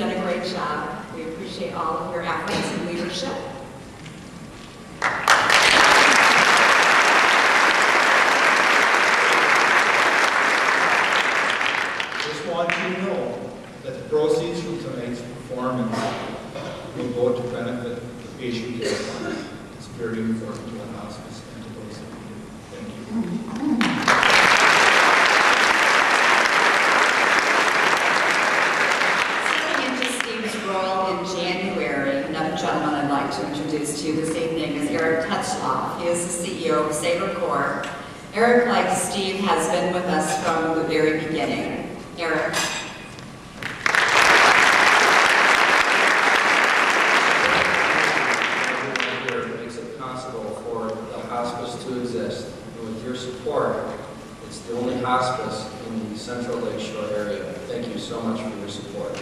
done a great job. We appreciate all of your efforts and leadership. Just want you to know that the proceeds from tonight's performance will go to benefit the patient care fund. It's very important to the hospice and to those that need it. Thank you. Stepping into Steve's role in January, another gentleman I'd like to introduce to you this evening is Eric Touchloff. He is the CEO of Sabre Corps. Eric, like Steve, has been with us from the very beginning. Eric. Everyone here makes it possible for the hospice to exist. And with your support, it's the only hospice in the central Lakeshore area. Thank you so much for your support.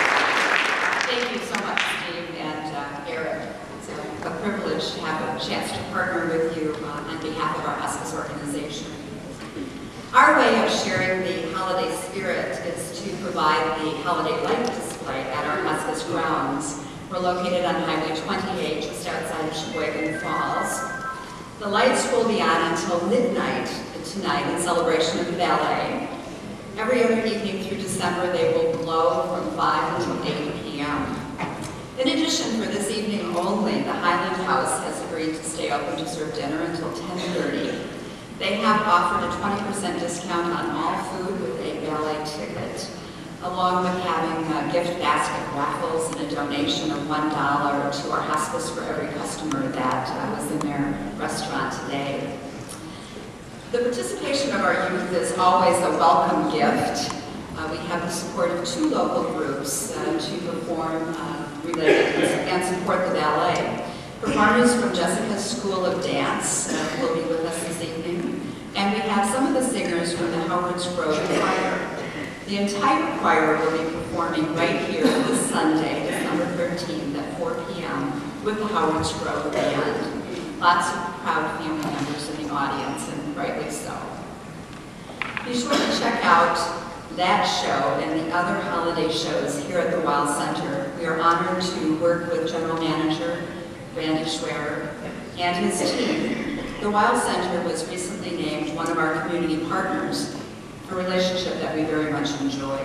Thank you so much, Steve and uh, Eric. It's a- a privilege to have a chance to partner with you uh, on behalf of our hospice organization. Our way of sharing the holiday spirit is to provide the holiday light display at our hospice grounds. We're located on Highway 28, just outside of Sheboygan Falls. The lights will be on until midnight tonight in celebration of the ballet. Every other evening through December, they will glow from 5 until 8 p.m. In addition, for this evening only, the Highland House has agreed to stay open to serve dinner until 10:30. They have offered a 20% discount on all food with a ballet ticket, along with having a gift basket raffles and a donation of $1 to our hospice for every customer that uh, was in their restaurant today. The participation of our youth is always a welcome gift. Uh, we have the support of two local groups uh, to perform uh, related and support the ballet. Performers from Jessica's School of Dance uh, will be with us this evening, and we have some of the singers from the Howards Grove Choir. The entire choir will be performing right here this Sunday, December 13th at 4 p.m. with the Howards Grove Band. Lots of proud family members in the audience, and rightly so. Be sure to check out that show and the other holiday shows here at the Weill Center. We are honored to work with General Manager Randy Schwerer and his team. The Weill Center was recently named one of our community partners, a relationship that we very much enjoy.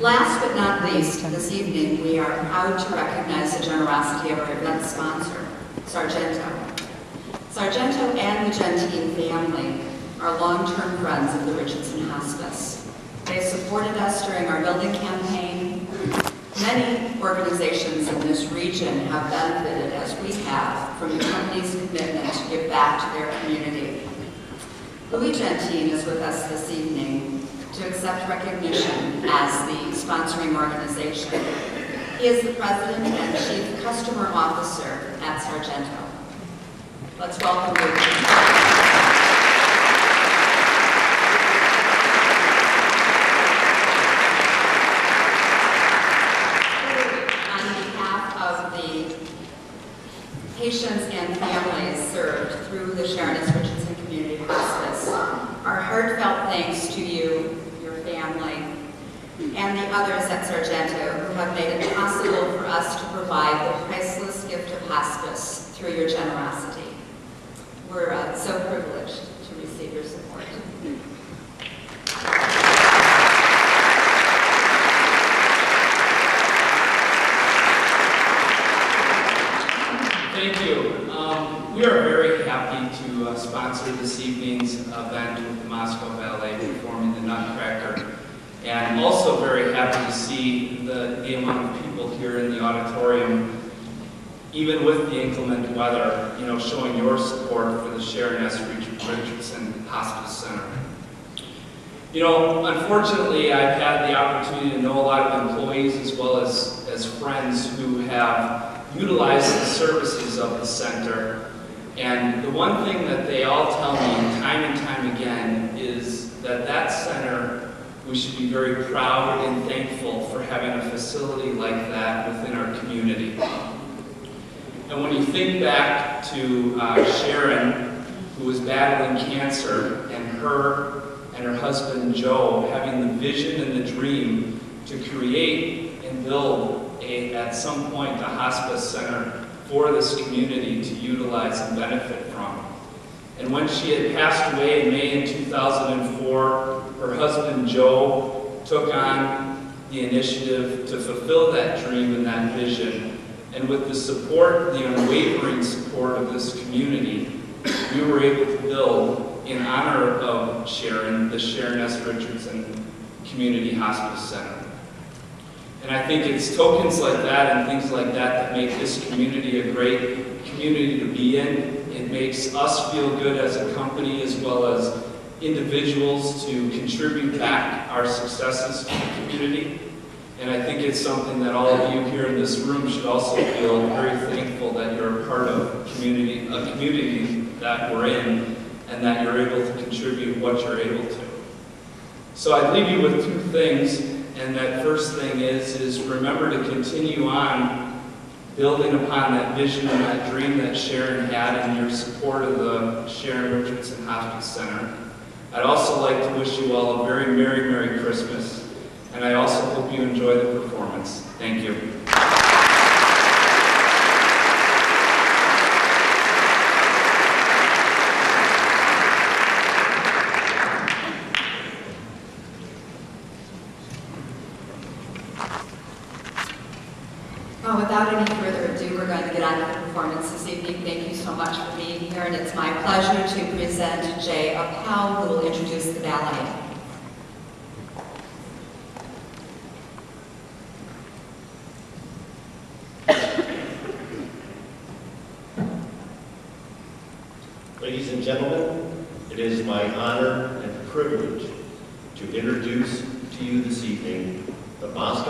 Last but not least, this evening, we are proud to recognize the generosity of our event sponsor, Sargento. Sargento and the Gentine family are long-term friends of the Richardson Hospice. They supported us during our building campaign. Many organizations in this region have benefited, as we have, from the company's commitment to give back to their community. Louis Gentine is with us this evening to accept recognition as the sponsoring organization. He is the president and chief customer officer at Sargento. Let's welcome Louis. On behalf of the patients and families served through the Sharon S. Richardson Community Hospice, our heartfelt thanks to you, your family, and the others at Sargento who have made it possible for us to provide the priceless gift of hospice through your generosity. We're uh, so privileged to receive your support. Thank you. Um, We are very sponsor this evening's event with the Moscow Ballet performing the Nutcracker. And also very happy to see the, the amount of people here in the auditorium, even with the inclement weather, you know, showing your support for the Sharon S. Richardson Hospice Center. You know, unfortunately, I've had the opportunity to know a lot of employees as well as, as friends who have utilized the services of the center. And the one thing that they all tell me time and time again is that that center, we should be very proud and thankful for having a facility like that within our community. And when you think back to uh, Sharon, who was battling cancer, and her and her husband Joe having the vision and the dream to create and build a, at some point a hospice center for this community to utilize and benefit from. And when she had passed away in May in 2004, her husband Joe took on the initiative to fulfill that dream and that vision. And with the support, the unwavering support of this community, we were able to build, in honor of Sharon, the Sharon S. Richardson Community Hospice Center. And I think it's tokens like that and things like that that make this community a great community to be in. It makes us feel good as a company as well as individuals to contribute back our successes to the community. And I think it's something that all of you here in this room should also feel very thankful that you're a part of community, a community that we're in and that you're able to contribute what you're able to. So I leave you with two things, and that first thing is, is remember to continue on building upon that vision and that dream that Sharon had and your support of the Sharon Richardson Hospice Center. I'd also like to wish you all a very Merry, Merry Christmas, and I also hope you enjoy the performance. Thank you. Well, without any further ado, we're going to get on to the performance this evening. Thank you so much for being here, and it's my pleasure to present Who will introduce the ballet. Ladies and gentlemen, it is my honor and privilege to introduce to you this evening the Moscow